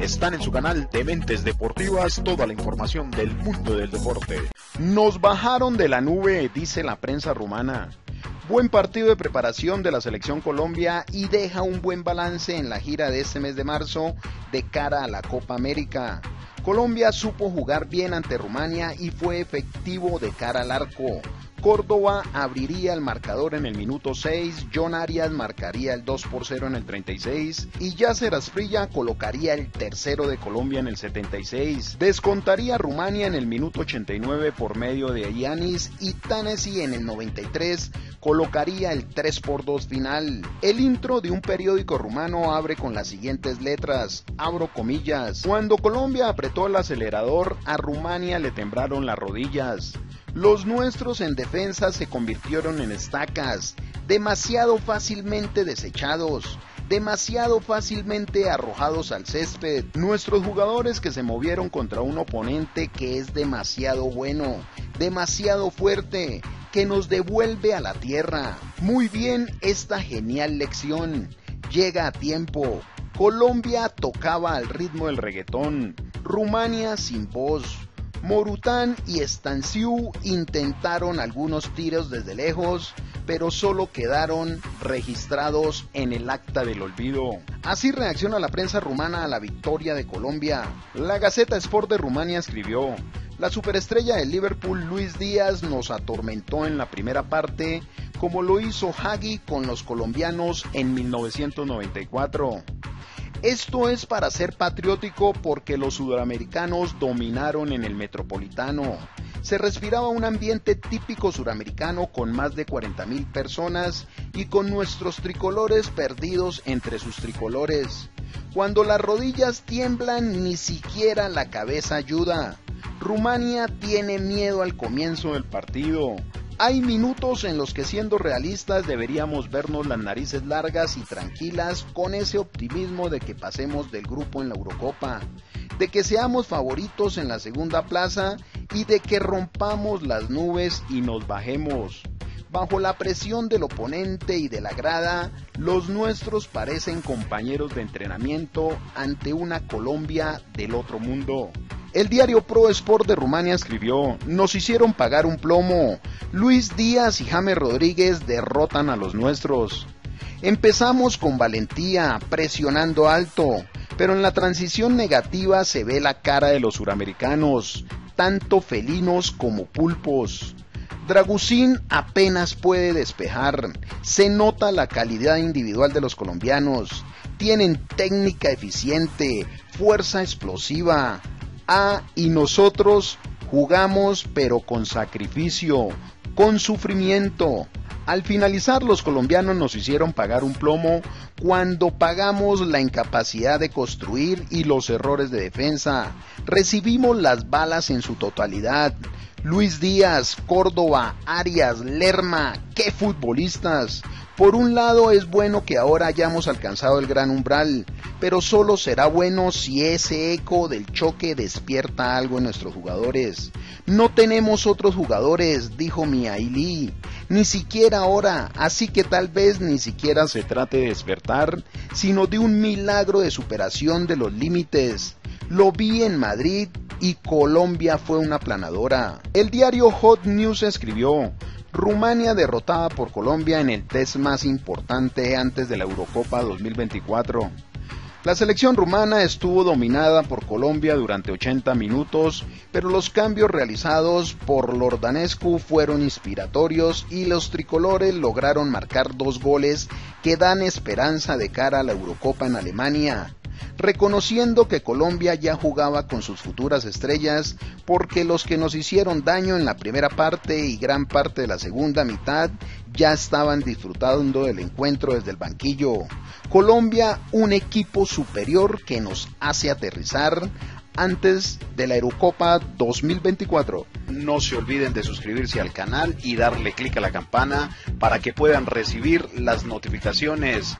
Están en su canal de Mentes Deportivas toda la información del mundo del deporte. Nos bajaron de la nube, dice la prensa rumana. Buen partido de preparación de la selección Colombia y deja un buen balance en la gira de este mes de marzo de cara a la Copa América. Colombia supo jugar bien ante Rumania y fue efectivo de cara al arco. Córdoba abriría el marcador en el minuto 6, John Arias marcaría el 2 por 0 en el 36 y Yasser Asprilla colocaría el tercero de Colombia en el 76. Descontaría Rumania en el minuto 89 por medio de Yanis y Tanesi en el 93 colocaría el 3 por 2 final. El intro de un periódico rumano abre con las siguientes letras, abro comillas. Cuando Colombia apretó el acelerador, a Rumania le temblaron las rodillas. Los nuestros en defensa se convirtieron en estacas, demasiado fácilmente desechados, demasiado fácilmente arrojados al césped. Nuestros jugadores que se movieron contra un oponente que es demasiado bueno, demasiado fuerte, que nos devuelve a la tierra. Muy bien esta genial lección. Llega a tiempo. Colombia tocaba al ritmo del reggaetón. Rumania sin voz. Morután y Estanciu intentaron algunos tiros desde lejos, pero solo quedaron registrados en el acta del olvido. Así reacciona la prensa rumana a la victoria de Colombia. La Gaceta Sport de Rumania escribió, la superestrella del Liverpool Luis Díaz nos atormentó en la primera parte como lo hizo Hagi con los colombianos en 1994. Esto es para ser patriótico porque los sudamericanos dominaron en el metropolitano. Se respiraba un ambiente típico suramericano con más de 40.000 personas y con nuestros tricolores perdidos entre sus tricolores. Cuando las rodillas tiemblan ni siquiera la cabeza ayuda. Rumania tiene miedo al comienzo del partido. Hay minutos en los que siendo realistas deberíamos vernos las narices largas y tranquilas con ese optimismo de que pasemos del grupo en la Eurocopa, de que seamos favoritos en la segunda plaza y de que rompamos las nubes y nos bajemos. Bajo la presión del oponente y de la grada, los nuestros parecen compañeros de entrenamiento ante una Colombia del otro mundo. El diario Pro Sport de Rumania escribió, nos hicieron pagar un plomo, Luis Díaz y James Rodríguez derrotan a los nuestros. Empezamos con valentía, presionando alto, pero en la transición negativa se ve la cara de los suramericanos, tanto felinos como pulpos. Dragusín apenas puede despejar, se nota la calidad individual de los colombianos, tienen técnica eficiente, fuerza explosiva, Ah, y nosotros jugamos pero con sacrificio, con sufrimiento. Al finalizar los colombianos nos hicieron pagar un plomo cuando pagamos la incapacidad de construir y los errores de defensa. Recibimos las balas en su totalidad. Luis Díaz, Córdoba, Arias, Lerma, qué futbolistas. Por un lado es bueno que ahora hayamos alcanzado el gran umbral, pero solo será bueno si ese eco del choque despierta algo en nuestros jugadores. No tenemos otros jugadores, dijo Miaili, ni siquiera ahora, así que tal vez ni siquiera se trate de despertar, sino de un milagro de superación de los límites. Lo vi en Madrid y Colombia fue una planadora. El diario Hot News escribió, Rumania derrotada por Colombia en el test más importante antes de la Eurocopa 2024. La selección rumana estuvo dominada por Colombia durante 80 minutos, pero los cambios realizados por Lordanescu fueron inspiratorios y los tricolores lograron marcar dos goles que dan esperanza de cara a la Eurocopa en Alemania reconociendo que Colombia ya jugaba con sus futuras estrellas porque los que nos hicieron daño en la primera parte y gran parte de la segunda mitad ya estaban disfrutando del encuentro desde el banquillo. Colombia, un equipo superior que nos hace aterrizar antes de la Eurocopa 2024. No se olviden de suscribirse al canal y darle clic a la campana para que puedan recibir las notificaciones.